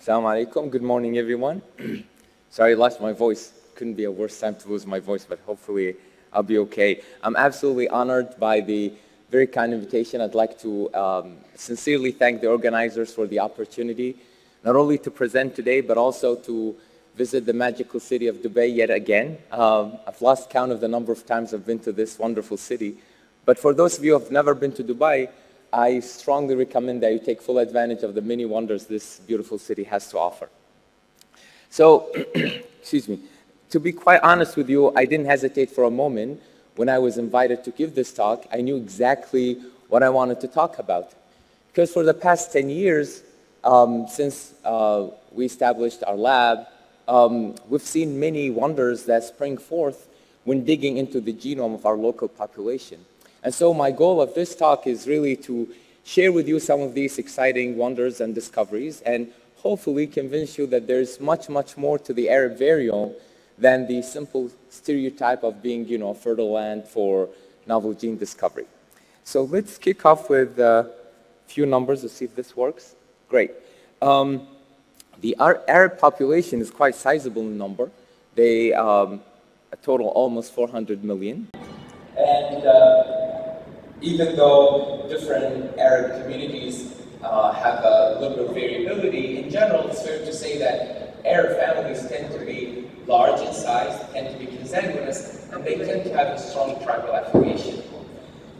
Assalamu alaikum. Good morning, everyone. Sorry, I lost my voice. Couldn't be a worse time to lose my voice, but hopefully I'll be okay. I'm absolutely honored by the very kind invitation. I'd like to um, sincerely thank the organizers for the opportunity, not only to present today, but also to visit the magical city of Dubai yet again. Um, I've lost count of the number of times I've been to this wonderful city. But for those of you who have never been to Dubai, I strongly recommend that you take full advantage of the many wonders this beautiful city has to offer. So, excuse me, to be quite honest with you, I didn't hesitate for a moment when I was invited to give this talk. I knew exactly what I wanted to talk about. Because for the past 10 years, um, since uh, we established our lab, um, we've seen many wonders that spring forth when digging into the genome of our local population. And so my goal of this talk is really to share with you some of these exciting wonders and discoveries and hopefully convince you that there's much, much more to the Arab variome than the simple stereotype of being, you know, fertile land for novel gene discovery. So let's kick off with a few numbers to see if this works. Great. Um, the Arab population is quite sizable in number. They um, a total almost 400 million. Even though different Arab communities uh, have a little variability, in general, it's fair to say that Arab families tend to be large in size, tend to be consanguineous, and they tend to have a strong tribal affiliation.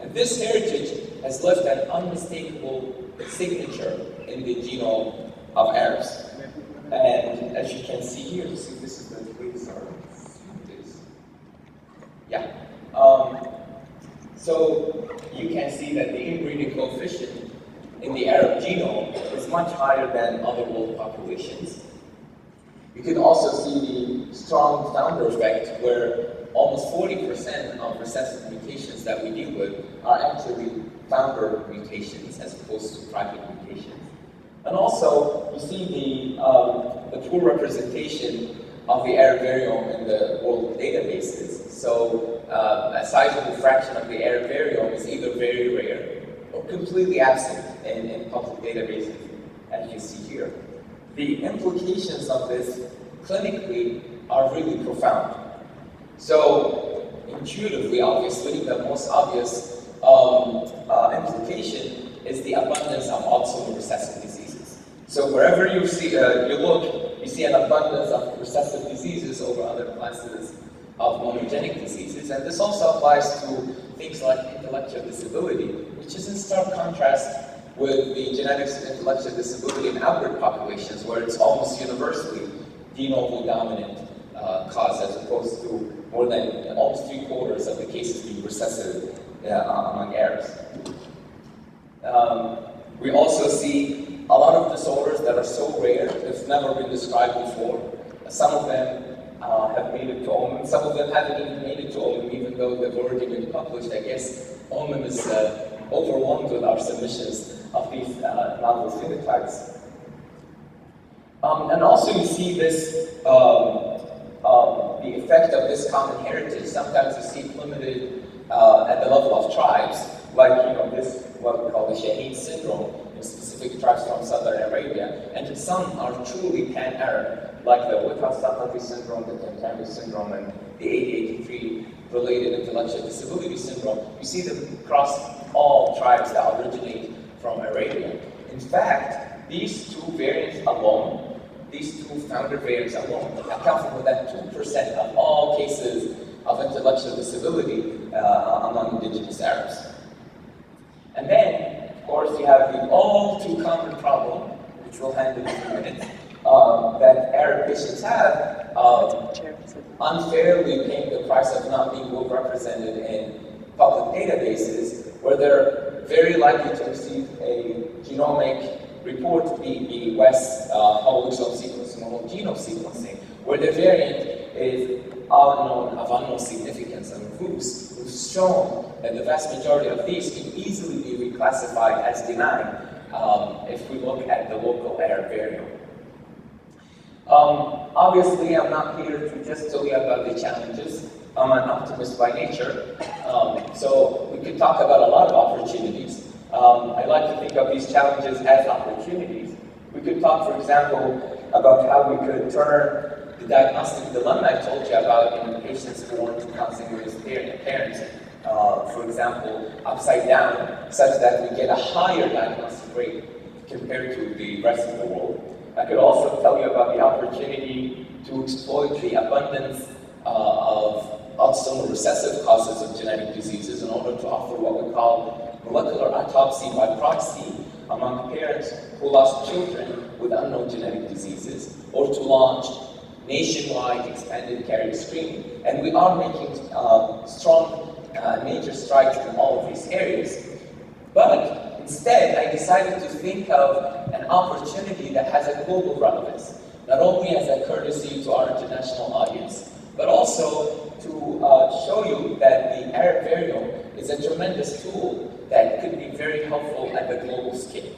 And this heritage has left an unmistakable signature in the genome of Arabs. And as you can see here, you see this is the Quasar. Yeah. Um, so you can see that the inbreeding coefficient in the Arab genome is much higher than other world populations. You can also see the strong founder effect where almost 40% of recessive mutations that we deal with are actually founder mutations as opposed to private mutations. And also, you see the, um, the poor representation of the Arab variome in the world databases. So uh, a sizable fraction of the Arab variome is either very rare or completely absent in, in public databases, as you see here. The implications of this clinically are really profound. So intuitively, obviously, the most obvious um, uh, implication is the abundance of autosomal recessive diseases. So wherever you see uh, you look, you see an abundance of recessive diseases over other classes of monogenic diseases, and this also applies to things like intellectual disability, which is in stark contrast with the genetics of intellectual disability in outward populations, where it's almost universally de novo dominant uh, cause, as opposed to more than almost three quarters of the cases being recessive uh, among Arabs. Um, we also see a lot of disorders that are so rare, that's never been described before. Some of them uh, have made it to OMIM. Some of them haven't even made it to OMIM, even though they've already been published. I guess OMIM is uh, overwhelmed with our submissions of these uh, novel phenotypes. Um, and also you see this, um, um, the effect of this common heritage. Sometimes you see it limited uh, at the level of tribes, like you know this what we call the Shaheen syndrome specific tribes from southern Arabia, and some are truly pan-Arab, like the Woodhouse-Sakati syndrome, the Temtamy syndrome, and the 883 related intellectual disability syndrome. You see them across all tribes that originate from Arabia. In fact, these two variants alone, these two founder variants alone, account for more than 2% of all cases of intellectual disability uh, among indigenous Arabs. And then, course, you have the all too common problem, which we'll handle in a few minutes, um, that Arab patients have unfairly paying the price of not being well represented in public databases, where they're very likely to receive a genomic report, be, be West uh, whole exome sequencing or whole genome sequencing, where the variant is unknown, of unknown significance and who's, who's shown that the vast majority of these can easily be reclassified as benign um, if we look at the local Arab variant. Um, obviously, I'm not here to just tell you about the challenges. I'm an optimist by nature, um, so we could talk about a lot of opportunities. Um, I like to think of these challenges as opportunities, We could talk, for example, about how we could turn the diagnostic dilemma I told you about in patients born to consanguineous parents, uh, for example, upside down, such that we get a higher diagnostic rate compared to the rest of the world. I could also tell you about the opportunity to exploit the abundance uh, of autosomal recessive causes of genetic diseases in order to offer what we call molecular autopsy by proxy among parents who lost children with unknown genetic diseases, or to launch nationwide expanded carrier screening. And we are making uh, strong, uh, major strides in all of these areas. But instead, I decided to think of an opportunity that has a global relevance, not only as a courtesy to our international audience, but also to uh, show you that the Arab variome is a tremendous tool that could be very helpful at the global scale.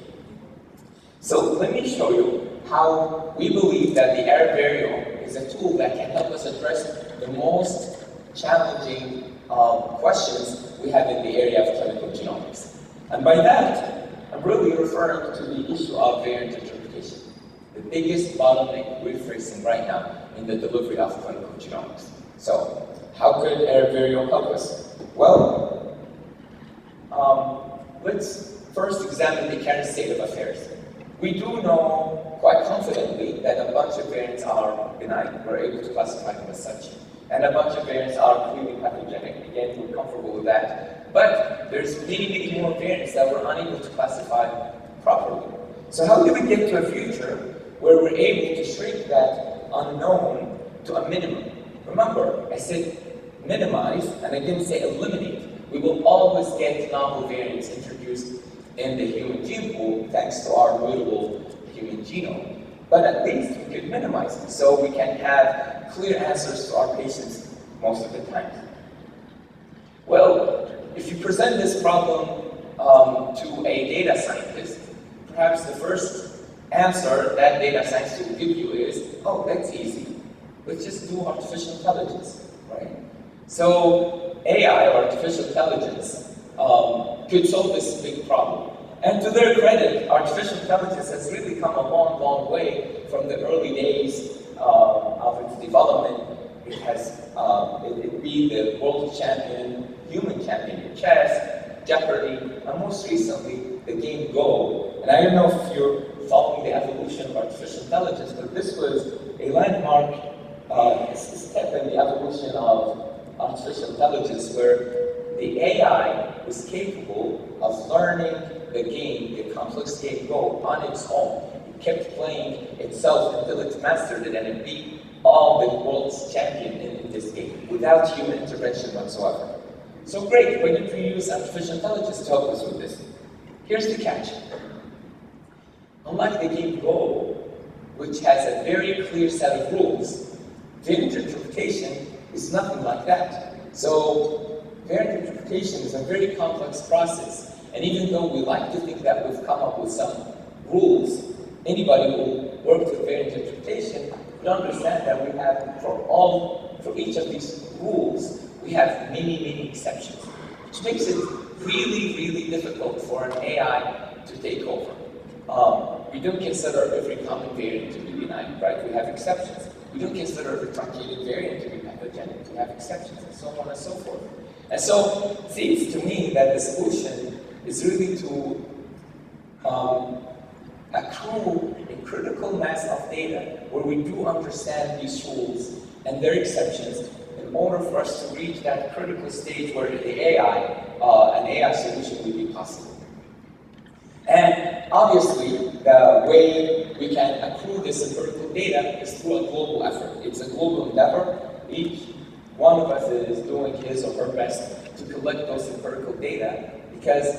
So let me show you how we believe that the Arab variome is a tool that can help us address the most challenging uh, questions we have in the area of clinical genomics. And by that, I'm really referring to the issue of variant interpretation, the biggest bottleneck we're facing right now in the delivery of clinical genomics. So, how could Arab variome help us? Well, um, let's first examine the current state of affairs. We do know quite confidently that a bunch of variants are benign. We're able to classify them as such. And a bunch of variants are clearly pathogenic. Again, we're comfortable with that. But there's many, many more variants that we're unable to classify properly. So how do we get to a future where we're able to shrink that unknown to a minimum? Remember, I said minimize, and I didn't say eliminate. We will always get novel variants introduced in the human gene pool thanks to our mutable human genome. But at least we could minimize it so we can have clear answers to our patients most of the time. Well, if you present this problem um, to a data scientist, perhaps the first answer that data scientist will give you is, oh, that's easy. Let's just do artificial intelligence, right? So AI, or artificial intelligence, um, could solve this big problem. And to their credit, artificial intelligence has really come a long, long way from the early days uh, of its development. It has um, it, it be the world champion, human champion in chess, Jeopardy, and most recently, the game Go. And I don't know if you're following the evolution of artificial intelligence, but this was a landmark uh, step in the evolution of artificial intelligence where the AI was capable of learning the game, the complex game Go, on its own. It kept playing itself until it mastered it and it beat all the world's champion in, in this game without human intervention whatsoever. So great, why don't use artificial intelligence to help us with this? Here's the catch. Unlike the game Go, which has a very clear set of rules, variant interpretation is nothing like that. So variant interpretation is a very complex process. And even though we like to think that we've come up with some rules, anybody who works with variant interpretation would understand that we have, for all, for each of these rules, we have many, many exceptions, which makes it really, really difficult for an AI to take over. Um, we don't consider every common variant to be benign, right? We have exceptions. We don't consider every truncated variant to be pathogenic. We have exceptions, and so on and so forth. And so it seems to me that the solution is really to um, accrue a critical mass of data where we do understand these rules and their exceptions in order for us to reach that critical stage where the AI, uh, an AI solution will be possible. And obviously, the way we can accrue this empirical data is through a global effort. It's a global endeavor. Each one of us is doing his or her best to collect those empirical data because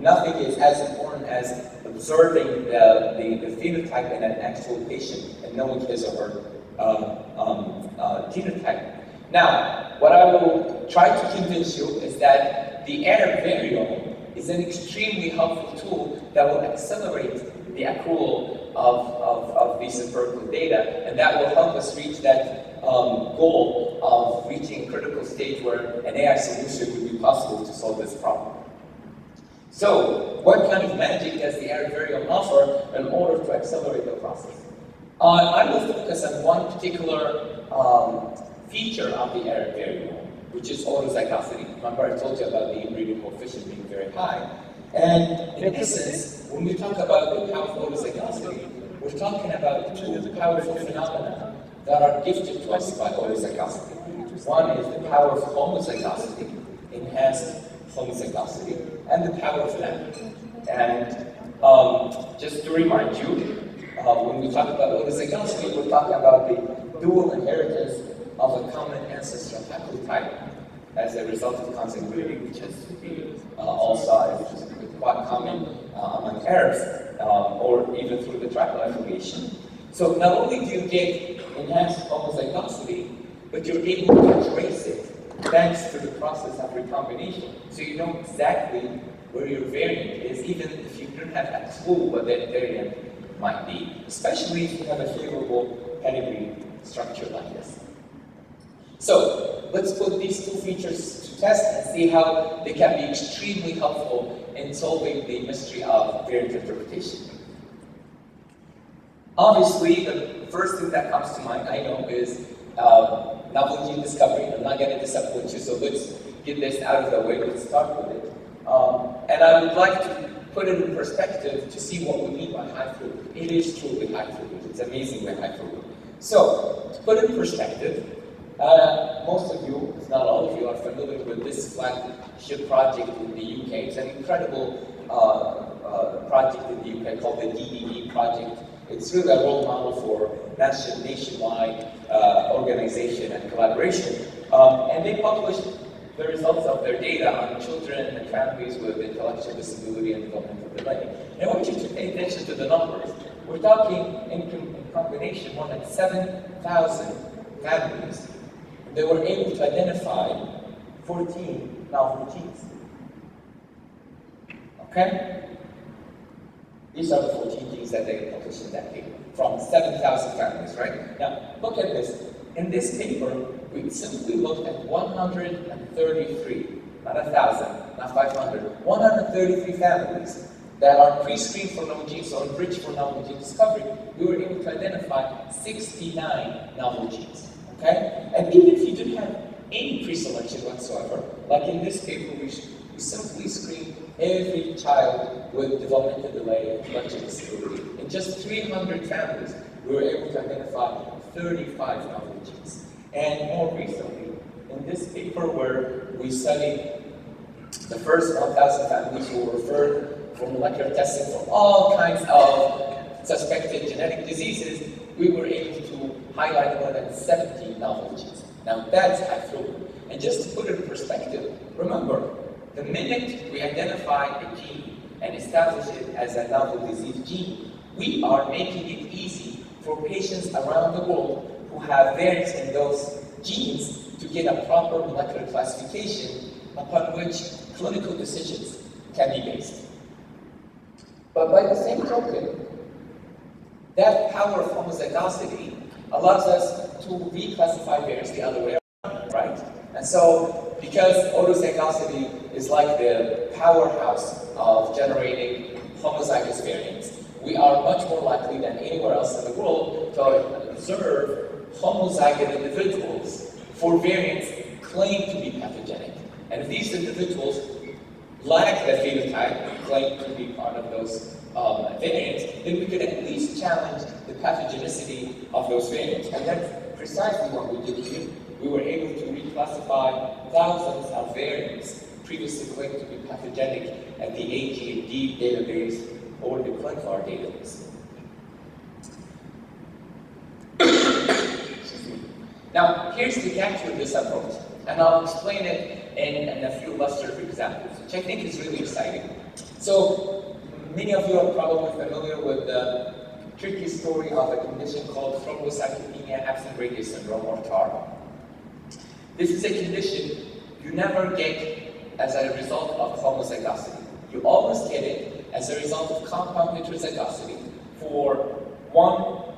nothing is as important as observing the, the, the phenotype in an actual patient and knowing his or her um, um, uh, genotype. Now, what I will try to convince you is that the Arab variome is an extremely helpful tool that will accelerate the accrual of, of, of these empirical data, and that will help us reach that um, goal of reaching a critical stage where an AI solution would be possible to solve this problem. So, what kind of magic does the Arab offer in order to accelerate the process? Uh, I will focus on one particular um, feature of the Arab which is autozygosity. Remember I told you about the inbreeding coefficient being very high. And in essence, when we talk about the power of autozygosity, we're talking about two powerful phenomena that are gifted to us by autozygosity. One is the power of homozygosity, enhanced homozygosity, and the power of lamb. And um, just to remind you, uh, when we talk about autozygosity, we're talking about the dual inheritance of a common ancestral haplotype as a result of consanguinity, which has to be uh, which is quite common uh, among Arabs, um, or even through the tribal affiliation. So not only do you get enhanced homozygosity, but you're able to trace it thanks to the process of recombination. So you know exactly where your variant is, even if you don't have a clue what that variant might be, especially if you have a favorable pedigree structure like this. So let's put these two features to test and see how they can be extremely helpful in solving the mystery of variant interpretation. Obviously, the first thing that comes to mind, I know, is um, novel gene discovery. I'm not going to disappoint you, so let's get this out of the way. Let's start with it. Um, and I would like to put it in perspective to see what we mean by high throughput. It is truly high throughput. It's amazing amazingly high throughput. So, to put it in perspective, uh, most of you, if not all of you, are familiar with this flagship project in the UK. It's an incredible uh, uh, project in the UK called the DDD project. It's really a role model for nationwide uh, organization and collaboration. Um, and they published the results of their data on children and families with intellectual disability and developmental delay. And I want you to pay attention to the numbers. We're talking in, in combination more than 7,000 families. They were able to identify 14 novel genes. Okay? These are the 14 genes that they published in that paper from 7,000 families, right? Now, look at this. In this paper, we simply looked at 133, not 1,000, not 500, 133 families that are pre-screened for novel genes, so enriched for novel gene discovery. We were able to identify 69 novel genes, okay? And even if you didn't have any pre-selection whatsoever, like in this paper, we, we simply screened every child with developmental delay and intellectual disability. In just 300 families, we were able to identify 35 novel genes. And more recently, in this paper where we studied the first 1,000 families who were referred for molecular testing for all kinds of suspected genetic diseases, we were able to highlight more than 70 novel genes. Now that's high throughput. And just to put it in perspective, remember, the minute we identify a gene and establish it as a novel disease gene, we are making it easy for patients around the world who have variants in those genes to get a proper molecular classification upon which clinical decisions can be based. But by the same token, that power of homozygosity allows us to reclassify variants the other way around, right? And so, because autozygosity is like the powerhouse of generating homozygous variants, we are much more likely than anywhere else in the world to observe homozygous individuals for variants claimed to be pathogenic. And if these individuals lack the phenotype claimed to be part of those um, variants, then we could at least challenge the pathogenicity of those variants. And that's precisely what we did here we were able to reclassify thousands of variants previously claimed to be pathogenic at the AGD database or the ClinVar database. now, here's the catch with this approach, and I'll explain it in, in a few illustrative examples, which I think is really exciting. So, many of you are probably familiar with the tricky story of a condition called thrombocytopenia absent radius syndrome, or TAR. This is a condition you never get as a result of homozygosity. You always get it as a result of compound heterozygosity for one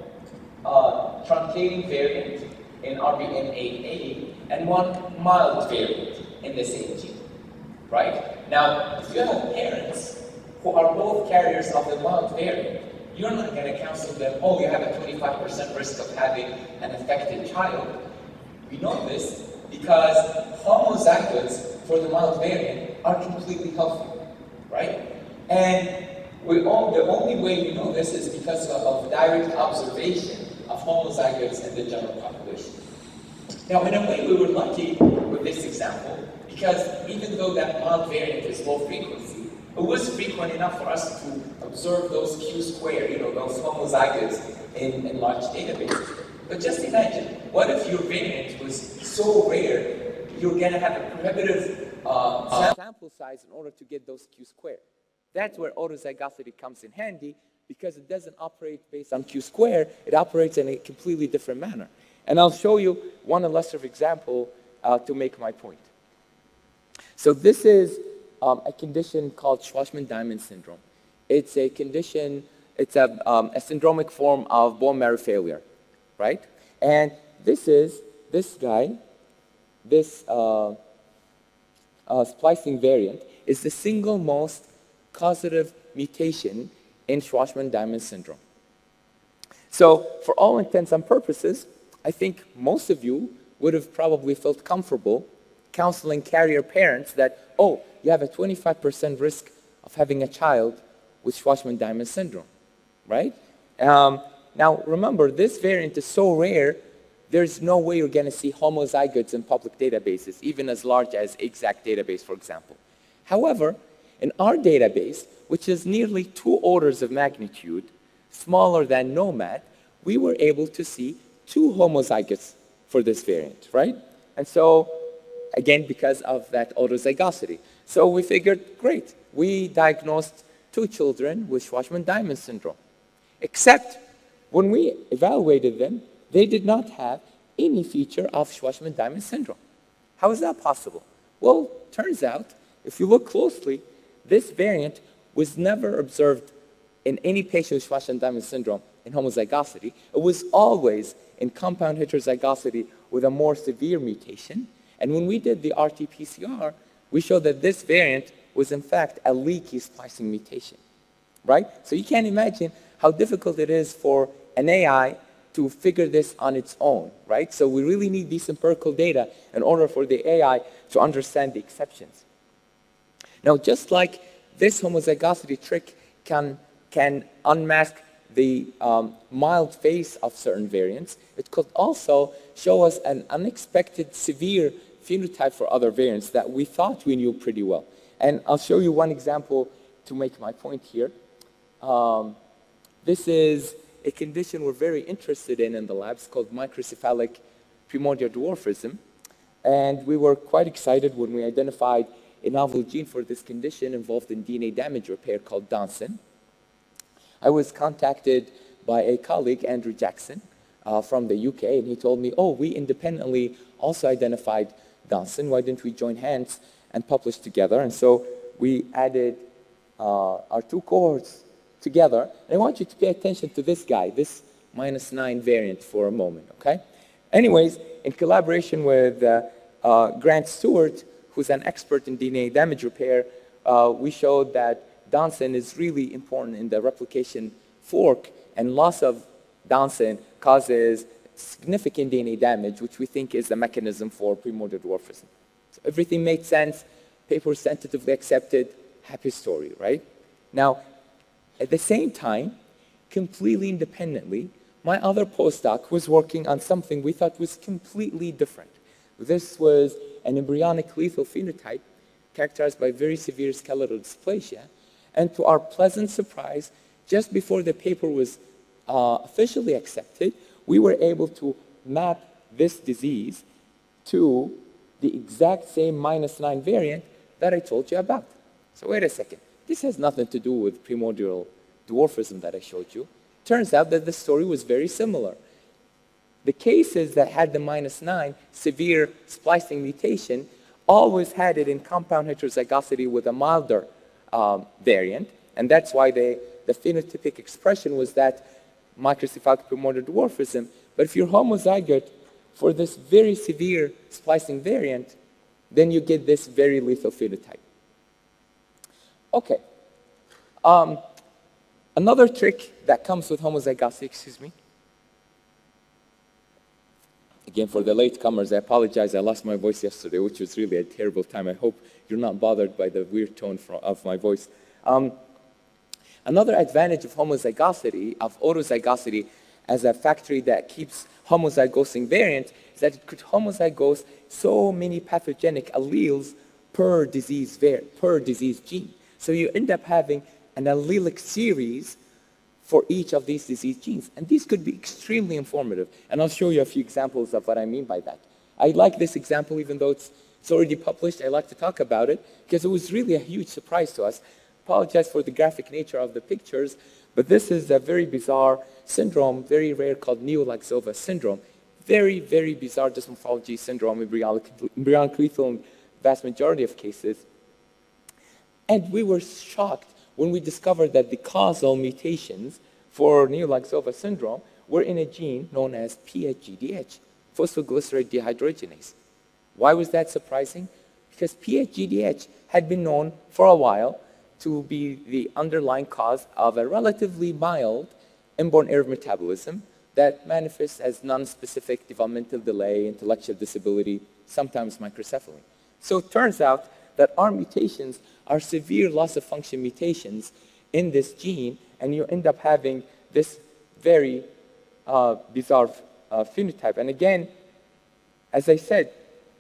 uh, truncating variant in RBM8A and one mild variant in the same gene. Right? Now, if you have parents who are both carriers of the mild variant, you're not going to counsel them, oh, you have a 25% risk of having an affected child. We know this because homozygotes for the mild variant are completely healthy, right? And we all, the only way we know this is because of, of direct observation of homozygotes in the general population. Now, in a way, we were lucky with this example because even though that mild variant is low frequency, it was frequent enough for us to observe those Q square, you know, those homozygotes in, in large databases. But just imagine, what if your variant was so rare, you're going to have a prohibitive uh, sample size in order to get those Q square. That's where autozygosity comes in handy because it doesn't operate based on Q square, it operates in a completely different manner. And I'll show you one illustrative example uh, to make my point. So this is um, a condition called Shwachman-Diamond syndrome. It's a condition, it's a, um, a syndromic form of bone marrow failure, right? And this is, this guy, this uh, uh, splicing variant, is the single most causative mutation in Shwachman-Diamond syndrome. So for all intents and purposes, I think most of you would have probably felt comfortable counseling carrier parents that, oh, you have a 25% risk of having a child with Shwachman-Diamond syndrome, right? Um, now, remember, this variant is so rare, there's no way you're going to see homozygotes in public databases, even as large as ExAC database, for example. However, in our database, which is nearly two orders of magnitude smaller than gnomAD, we were able to see two homozygotes for this variant, right? And so, again, because of that autozygosity. So we figured, great, we diagnosed two children with Shwachman-Diamond syndrome. Except when we evaluated them, they did not have any feature of Shwachman-Diamond syndrome. How is that possible? Well, turns out, if you look closely, this variant was never observed in any patient with Shwachman-Diamond syndrome in homozygosity. It was always in compound heterozygosity with a more severe mutation. And when we did the RT-PCR, we showed that this variant was in fact a leaky splicing mutation, right? So you can't imagine how difficult it is for an AI to figure this on its own, right? So we really need these empirical data in order for the AI to understand the exceptions. Now, just like this homozygosity trick can, can unmask the um, mild face of certain variants, it could also show us an unexpected severe phenotype for other variants that we thought we knew pretty well. And I'll show you one example to make my point here. Um, this is a condition we're very interested in in the labs called microcephalic primordial dwarfism. And we were quite excited when we identified a novel gene for this condition involved in DNA damage repair called DONSON. I was contacted by a colleague, Andrew Jackson, uh, from the UK, and he told me, oh, we independently also identified DONSON. Why didn't we join hands and publish together? And so we added uh, our two cohorts together. And I want you to pay attention to this guy, this minus 9 variant for a moment, okay? Anyways, in collaboration with uh, uh, Grant Stewart, who's an expert in DNA damage repair, uh, we showed that DONSON is really important in the replication fork, and loss of DONSON causes significant DNA damage, which we think is the mechanism for primordial dwarfism. So everything made sense, paper was tentatively accepted, happy story, right? Now, at the same time, completely independently, my other postdoc was working on something we thought was completely different. This was an embryonic lethal phenotype characterized by very severe skeletal dysplasia. And to our pleasant surprise, just before the paper was uh, officially accepted, we were able to map this disease to the exact same minus 9 variant that I told you about. So wait a second. This has nothing to do with primordial dwarfism that I showed you. Turns out that the story was very similar. The cases that had the minus 9 severe splicing mutation always had it in compound heterozygosity with a milder um, variant, and that's why they, the phenotypic expression was that microcephalic primordial dwarfism. But if you're homozygote for this very severe splicing variant, then you get this very lethal phenotype. Okay. Um, another trick that comes with homozygosity, excuse me. Again, for the latecomers, I apologize. I lost my voice yesterday, which was really a terrible time. I hope you're not bothered by the weird tone of my voice. Um, another advantage of homozygosity, of autozygosity, as a factory that keeps homozygosing variant, is that it could homozygose so many pathogenic alleles per disease, per disease gene. So you end up having an allelic series for each of these disease genes. And these could be extremely informative. And I'll show you a few examples of what I mean by that. I like this example, even though it's, it's already published. I like to talk about it because it was really a huge surprise to us. Apologize for the graphic nature of the pictures, but this is a very bizarre syndrome, very rare, called Neu-Laxova syndrome. Very, very bizarre dysmorphology syndrome, embryonic lethal in vast majority of cases. And we were shocked when we discovered that the causal mutations for Neu-Laxova syndrome were in a gene known as PHGDH, phosphoglycerate dehydrogenase. Why was that surprising? Because PHGDH had been known for a while to be the underlying cause of a relatively mild inborn error of metabolism that manifests as non-specific developmental delay, intellectual disability, sometimes microcephaly. So it turns out that our mutations are severe loss of function mutations in this gene, and you end up having this very uh, bizarre uh, phenotype. And again, as I said,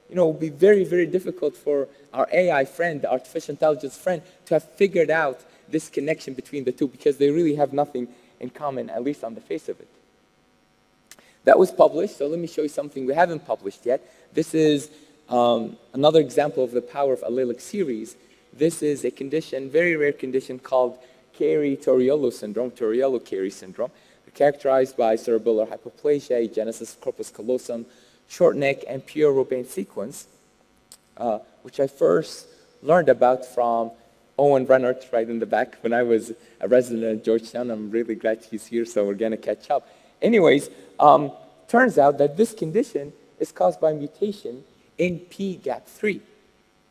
you know, it would be very, very difficult for our AI friend, the artificial intelligence friend, to have figured out this connection between the two because they really have nothing in common, at least on the face of it. That was published, so let me show you something we haven't published yet. This is um, another example of the power of allelic series. This is a condition, very rare condition called Carey-Toriello syndrome, Toriello-Carey syndrome, characterized by cerebellar hypoplasia, genesis corpus callosum, short neck, and Pierre Robin sequence, uh, which I first learned about from Owen Rennert right in the back when I was a resident at Georgetown. I'm really glad he's here, so we're going to catch up. Anyways, um, turns out that this condition is caused by mutation in PGAP3,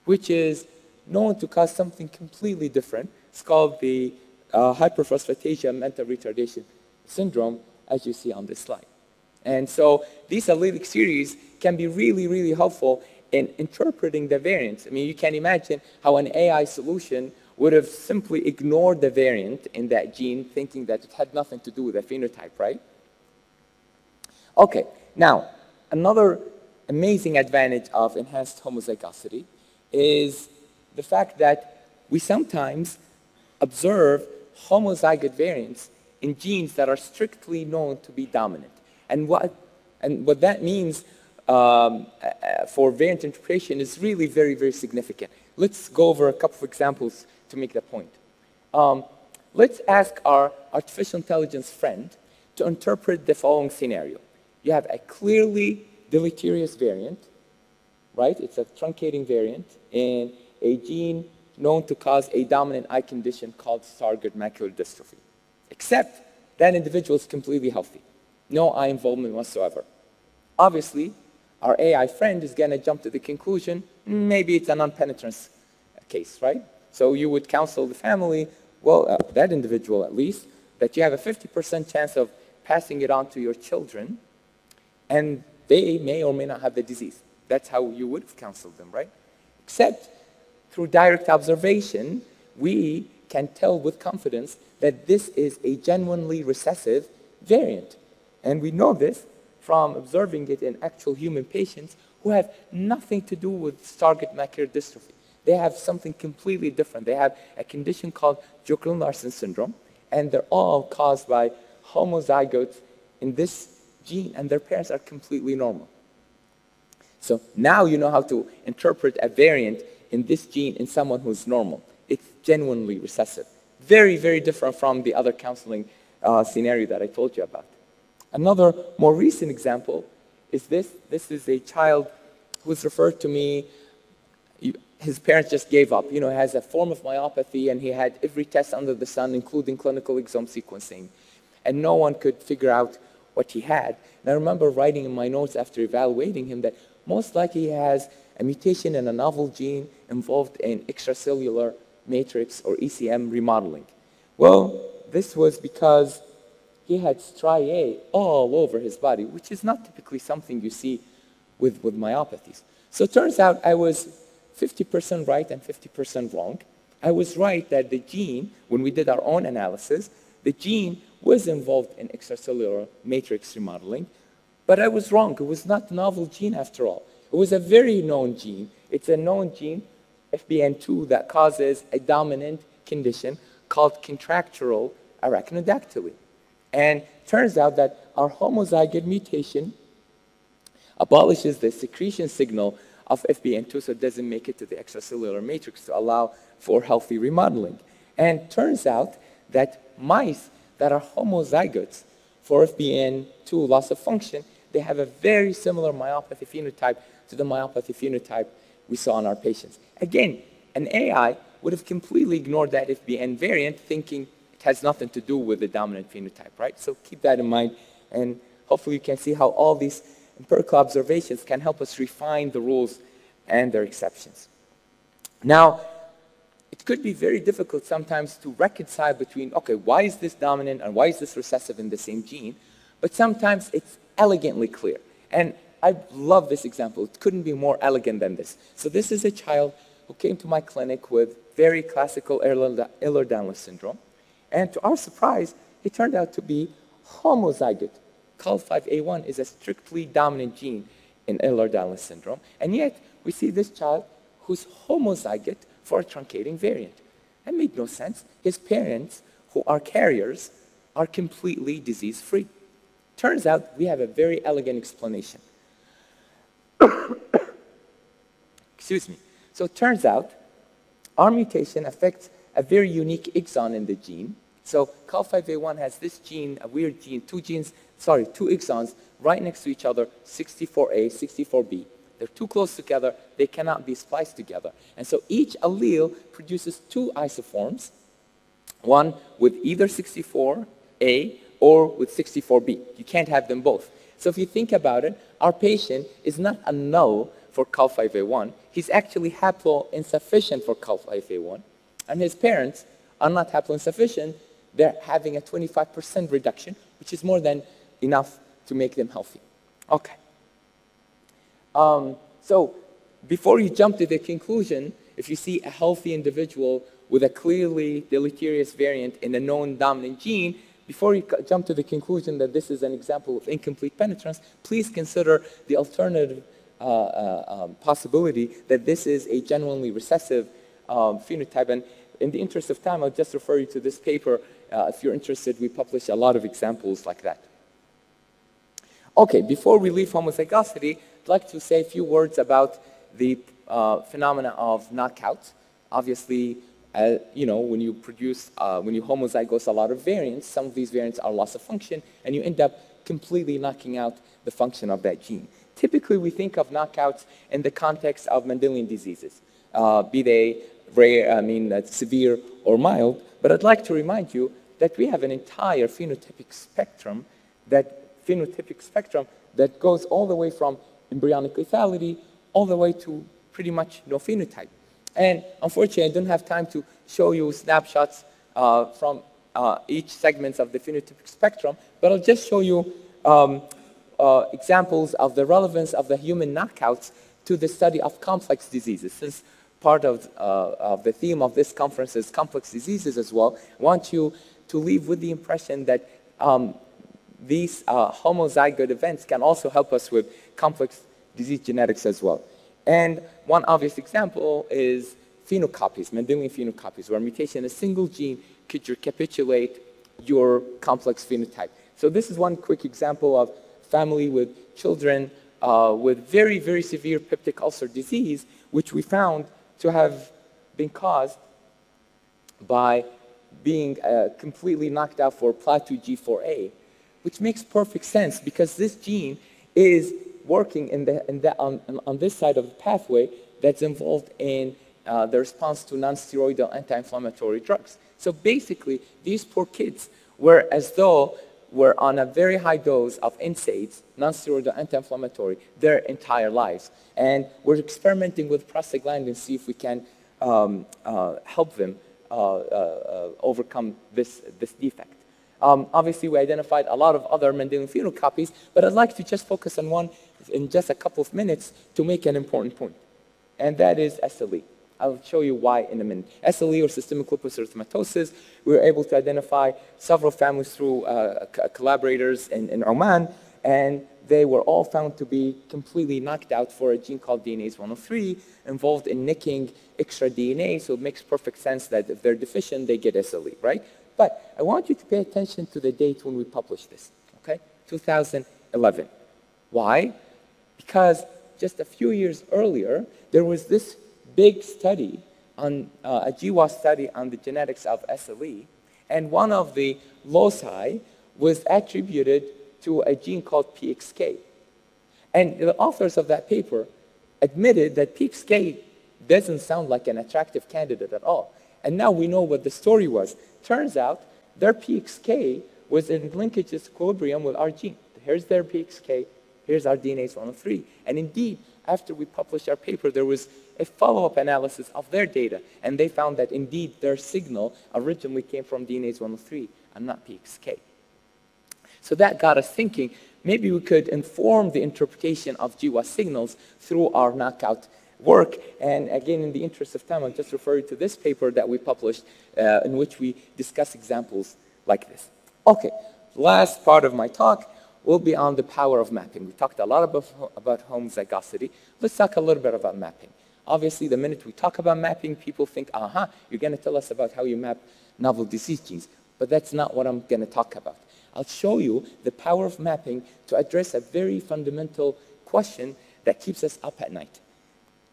which is known to cause something completely different. It's called the uh, hyperphosphatasia mental retardation syndrome, as you see on this slide. And so these allelic series can be really, really helpful in interpreting the variants. I mean, you can imagine how an AI solution would have simply ignored the variant in that gene, thinking that it had nothing to do with the phenotype, right? Okay, now, another amazing advantage of enhanced homozygosity is the fact that we sometimes observe homozygote variants in genes that are strictly known to be dominant. And what, and what that means um, uh, for variant interpretation is really very, very significant. Let's go over a couple of examples to make that point. Um, let's ask our artificial intelligence friend to interpret the following scenario. You have a clearly deleterious variant, right? It's a truncating variant in a gene known to cause a dominant eye condition called Stargardt macular dystrophy. Except that individual is completely healthy. No eye involvement whatsoever. Obviously, our AI friend is going to jump to the conclusion, maybe it's an non-penetrance case, right? So you would counsel the family, well, uh, that individual at least, that you have a 50% chance of passing it on to your children, and they may or may not have the disease. That's how you would have counseled them, right? Except through direct observation, we can tell with confidence that this is a genuinely recessive variant. And we know this from observing it in actual human patients who have nothing to do with Stargardt macular dystrophy. They have something completely different. They have a condition called Sjögren-Larsson syndrome, and they're all caused by homozygotes in this gene, and their parents are completely normal. So now you know how to interpret a variant in this gene in someone who's normal. It's genuinely recessive. Very, very different from the other counseling uh, scenario that I told you about. Another more recent example is this. This is a child who was referred to me. His parents just gave up. You know, he has a form of myopathy and he had every test under the sun, including clinical exome sequencing. And no one could figure out what he had. And I remember writing in my notes after evaluating him that most likely he has a mutation in a novel gene involved in extracellular matrix or ECM remodeling. Well, this was because he had striae all over his body, which is not typically something you see with, with myopathies. So it turns out I was 50% right and 50% wrong. I was right that the gene, when we did our own analysis, the gene was involved in extracellular matrix remodeling, but I was wrong. It was not a novel gene after all. It was a very known gene. It's a known gene, FBN2, that causes a dominant condition called contractural arachnodactyly. And turns out that our homozygote mutation abolishes the secretion signal of FBN2 so it doesn't make it to the extracellular matrix to allow for healthy remodeling. And turns out that mice that are homozygotes for FBN2 loss of function, they have a very similar myopathy phenotype to the myopathy phenotype we saw in our patients. Again, an AI would have completely ignored that FBN variant, thinking it has nothing to do with the dominant phenotype, right? So keep that in mind, and hopefully you can see how all these empirical observations can help us refine the rules and their exceptions. Now, it could be very difficult sometimes to reconcile between, okay, why is this dominant and why is this recessive in the same gene? But sometimes it's elegantly clear. And I love this example. It couldn't be more elegant than this. So this is a child who came to my clinic with very classical Ehlers-Danlos syndrome. And to our surprise, he turned out to be homozygote. COL5A1 is a strictly dominant gene in Ehlers-Danlos syndrome. And yet, we see this child who's homozygote for a truncating variant. That made no sense. His parents, who are carriers, are completely disease-free. Turns out we have a very elegant explanation. Excuse me. So it turns out our mutation affects a very unique exon in the gene. So COL5A1 has this gene, a weird gene, two genes, sorry, two exons right next to each other, 64A, 64B. They're too close together, they cannot be spliced together. And so each allele produces two isoforms, one with either 64A or with 64B. You can't have them both. So if you think about it, our patient is not a null for COL5A1. He's actually haploinsufficient for COL5A1. And his parents are not haploinsufficient. They're having a 25% reduction, which is more than enough to make them healthy. Okay. Um, so before you jump to the conclusion, if you see a healthy individual with a clearly deleterious variant in a known dominant gene, before you jump to the conclusion that this is an example of incomplete penetrance, please consider the alternative uh, uh, um, possibility that this is a genuinely recessive um, phenotype. And in the interest of time, I'll just refer you to this paper. Uh, if you're interested, we publish a lot of examples like that. Okay, before we leave homozygosity, I'd like to say a few words about the uh, phenomena of knockout. Obviously, uh, you know, when you produce, uh, when you homozygose a lot of variants, some of these variants are loss of function, and you end up completely knocking out the function of that gene. Typically, we think of knockouts in the context of Mendelian diseases, uh, be they rare, I mean, uh, severe or mild. But I'd like to remind you that we have an entire phenotypic spectrum, that phenotypic spectrum that goes all the way from embryonic lethality all the way to pretty much no phenotype. And unfortunately, I don't have time to show you snapshots uh, from uh, each segment of the phenotypic spectrum, but I'll just show you um, uh, examples of the relevance of the human knockouts to the study of complex diseases. Since part of, uh, of the theme of this conference is complex diseases as well, I want you to leave with the impression that um, these uh, homozygote events can also help us with complex disease genetics as well. And one obvious example is phenocopies, Mendelian phenocopies, where mutation in a single gene could recapitulate your complex phenotype. So this is one quick example of family with children uh, with very, very severe peptic ulcer disease, which we found to have been caused by being uh, completely knocked out for PLA2G4A, which makes perfect sense because this gene is working in the, in the, on, on this side of the pathway that's involved in uh, the response to non-steroidal anti-inflammatory drugs. So basically, these poor kids were as though were on a very high dose of NSAIDs, non-steroidal anti-inflammatory, their entire lives. And we're experimenting with prostaglandin to see if we can um, uh, help them uh, uh, overcome this, this defect. Um, obviously, we identified a lot of other Mendelian phenocopies, but I'd like to just focus on one in just a couple of minutes to make an important point, and that is SLE. I'll show you why in a minute. SLE or systemic lupus erythematosus, we were able to identify several families through uh, collaborators in, in Oman, and they were all found to be completely knocked out for a gene called DNASE1L3, involved in nicking extra DNA, so it makes perfect sense that if they're deficient, they get SLE, right? But I want you to pay attention to the date when we published this, okay? 2011. Why? Because just a few years earlier, there was this big study on uh, a GWAS study on the genetics of SLE, and one of the loci was attributed to a gene called PXK. And the authors of that paper admitted that PXK doesn't sound like an attractive candidate at all. And now we know what the story was. Turns out their PXK was in linkage equilibrium with our gene. Here's their PXK, here's our DNASE1L3. And indeed, after we published our paper, there was a follow-up analysis of their data, and they found that indeed their signal originally came from DNASE1L3 and not PXK. So that got us thinking, maybe we could inform the interpretation of GWAS signals through our knockout work. And again, in the interest of time, I'll just refer you to this paper that we published uh, in which we discuss examples like this. Okay, last part of my talk will be on the power of mapping. We talked a lot about, about homozygosity. Let's talk a little bit about mapping. Obviously, the minute we talk about mapping, people think, aha, you're going to tell us about how you map novel disease genes. But that's not what I'm going to talk about. I'll show you the power of mapping to address a very fundamental question that keeps us up at night.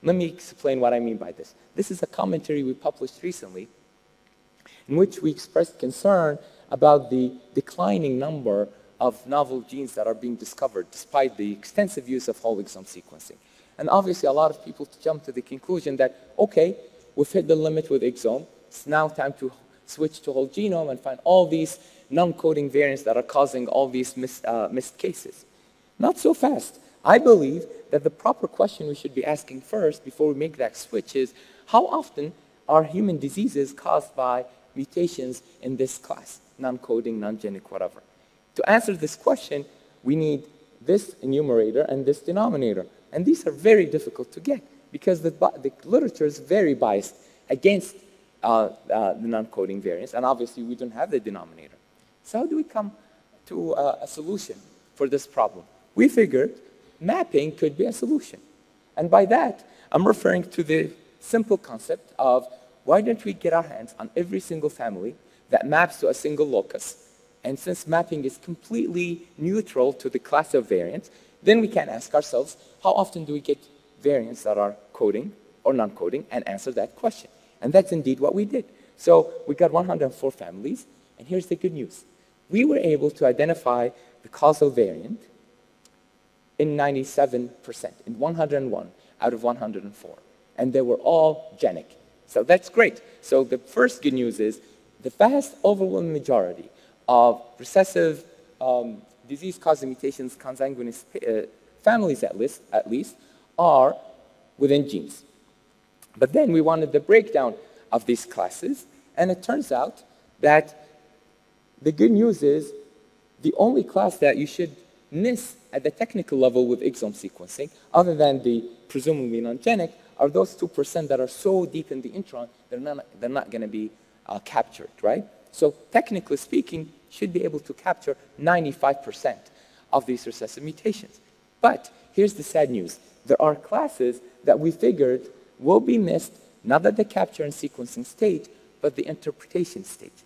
Let me explain what I mean by this. This is a commentary we published recently in which we expressed concern about the declining number of novel genes that are being discovered despite the extensive use of whole exome sequencing. And obviously, a lot of people jump to the conclusion that, okay, we've hit the limit with exome. It's now time to switch to whole genome and find all these non-coding variants that are causing all these missed, uh, missed cases. Not so fast. I believe that the proper question we should be asking first before we make that switch is, how often are human diseases caused by mutations in this class, non-coding, non-genic, whatever? To answer this question, we need this enumerator and this denominator. And these are very difficult to get because the, the literature is very biased against uh, uh, the non-coding variants, and obviously we don't have the denominator. So how do we come to uh, a solution for this problem? We figured mapping could be a solution. And by that, I'm referring to the simple concept of why don't we get our hands on every single family that maps to a single locus, and since mapping is completely neutral to the class of variants, then we can ask ourselves, how often do we get variants that are coding or non-coding, and answer that question. And that's indeed what we did. So we got 104 families, and here's the good news we were able to identify the causal variant in 97%, in 101 out of 104. And they were all genic. So that's great. So the first good news is the vast overwhelming majority of recessive um, disease-causing mutations, consanguineous uh, families at least, at least, are within genes. But then we wanted the breakdown of these classes, and it turns out that the good news is the only class that you should miss at the technical level with exome sequencing, other than the presumably non-genic, are those 2% that are so deep in the intron, they're not, they're not going to be uh, captured, right? So technically speaking, should be able to capture 95% of these recessive mutations. But here's the sad news. There are classes that we figured will be missed, not at the capture and sequencing stage, but the interpretation stage,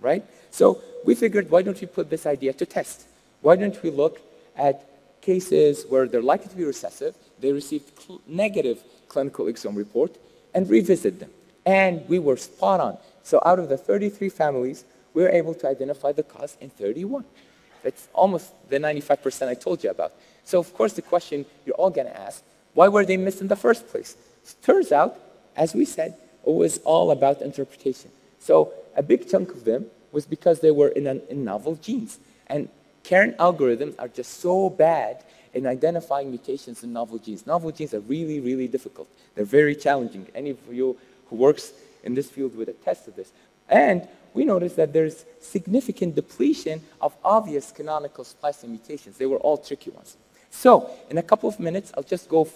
right? So we figured, why don't we put this idea to test? Why don't we look at cases where they're likely to be recessive, they received cl negative clinical exome report, and revisit them. And we were spot on. So out of the 33 families, we were able to identify the cause in 31. That's almost the 95% I told you about. So of course the question you're all going to ask, why were they missed in the first place? It turns out, as we said, it was all about interpretation. So a big chunk of them was because they were in, an, in novel genes. And current algorithms are just so bad in identifying mutations in novel genes. Novel genes are really, really difficult. They're very challenging. Any of you who works in this field would attest to this. And we noticed that there's significant depletion of obvious canonical splicing mutations. They were all tricky ones. So in a couple of minutes, I'll just go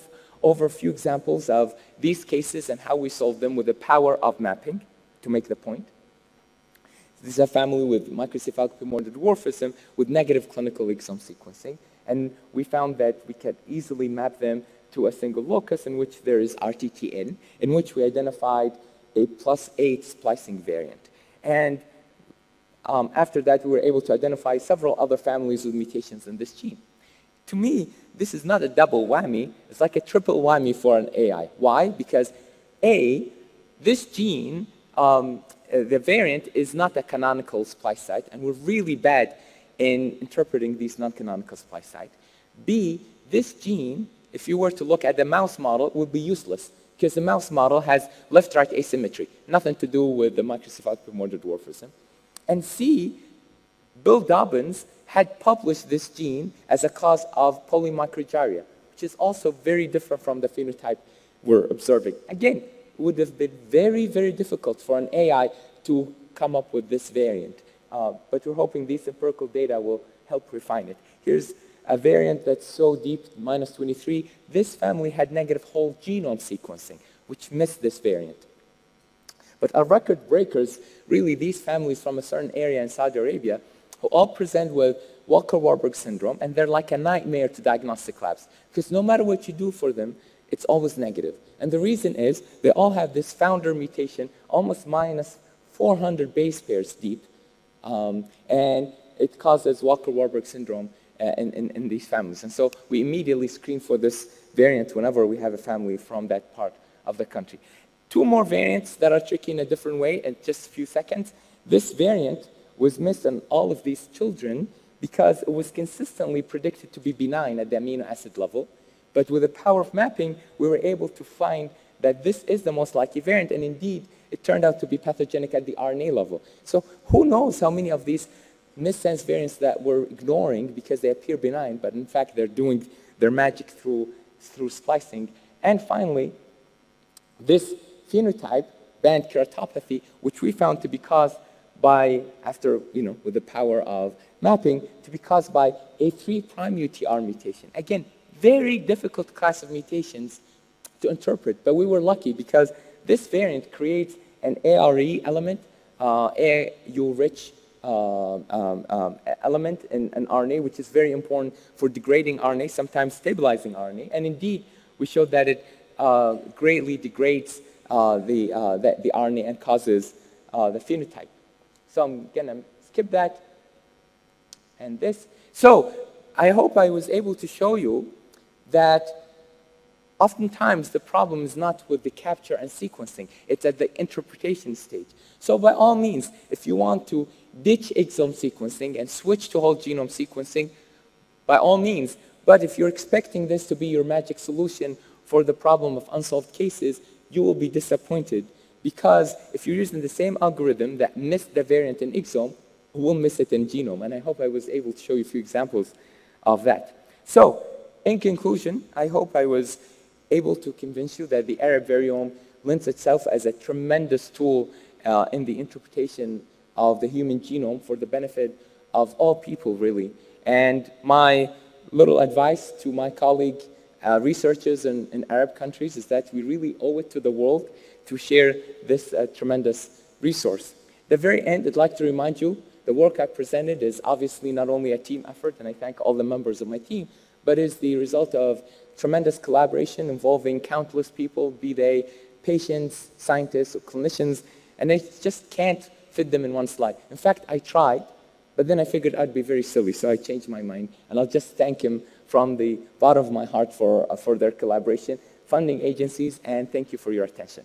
over a few examples of these cases and how we solve them with the power of mapping to make the point. This is a family with microcephalic primordial dwarfism with negative clinical exome sequencing. And we found that we could easily map them to a single locus in which there is RTTN, in which we identified a plus 8 splicing variant. And um, after that, we were able to identify several other families with mutations in this gene. To me, this is not a double whammy. It's like a triple whammy for an AI. Why? Because A, this gene, um, uh, the variant is not a canonical splice site, and we're really bad in interpreting these non-canonical splice sites. B, this gene, if you were to look at the mouse model, would be useless because the mouse model has left-right asymmetry, nothing to do with the microcephalic primordial dwarfism. And C, Bill Dobyns had published this gene as a cause of polymicrogyria, which is also very different from the phenotype we're observing. Again, would have been very, very difficult for an AI to come up with this variant. Uh, but we're hoping these empirical data will help refine it. Here's a variant that's so deep, minus 23, this family had negative whole genome sequencing, which missed this variant. But our record breakers, really these families from a certain area in Saudi Arabia, who all present with Walker-Warburg syndrome, and they're like a nightmare to diagnostic labs, because no matter what you do for them, it's always negative. And the reason is they all have this founder mutation, almost minus 400 base pairs deep, um, and it causes Walker-Warburg syndrome uh, in, in, in, these families. And so we immediately screen for this variant whenever we have a family from that part of the country. Two more variants that are tricky in a different way in just a few seconds. This variant was missed in all of these children because it was consistently predicted to be benign at the amino acid level. But with the power of mapping, we were able to find that this is the most likely variant, and indeed, it turned out to be pathogenic at the RNA level. So who knows how many of these missense variants that we're ignoring because they appear benign, but in fact they're doing their magic through, through splicing. And finally, this phenotype, band keratopathy, which we found to be caused by, after, you know, with the power of mapping, to be caused by a 3' UTR mutation. Again, very difficult class of mutations to interpret, but we were lucky because this variant creates an ARE element, uh, AU-rich um, um, um element in, in, RNA, which is very important for degrading RNA, sometimes stabilizing RNA. And indeed, we showed that it uh, greatly degrades uh, the, uh, the, the, RNA and causes uh, the phenotype. So I'm going to skip that and this. So I hope I was able to show you that Oftentimes, the problem is not with the capture and sequencing. It's at the interpretation stage. So by all means, if you want to ditch exome sequencing and switch to whole genome sequencing, by all means. But if you're expecting this to be your magic solution for the problem of unsolved cases, you will be disappointed. Because if you're using the same algorithm that missed the variant in exome, will miss it in genome. And I hope I was able to show you a few examples of that. So, in conclusion, I hope I was able to convince you that the Arab variome lends itself as a tremendous tool uh, in the interpretation of the human genome for the benefit of all people, really. And my little advice to my colleague uh, researchers in, in, Arab countries is that we really owe it to the world to share this uh, tremendous resource. At the very end, I'd like to remind you the work I presented is obviously not only a team effort, and I thank all the members of my team, but is the result of tremendous collaboration involving countless people, be they patients, scientists, or clinicians, and I just can't fit them in one slide. In fact, I tried, but then I figured I'd be very silly, so I changed my mind, and I'll just thank him from the bottom of my heart for, uh, for their collaboration, funding agencies, and thank you for your attention.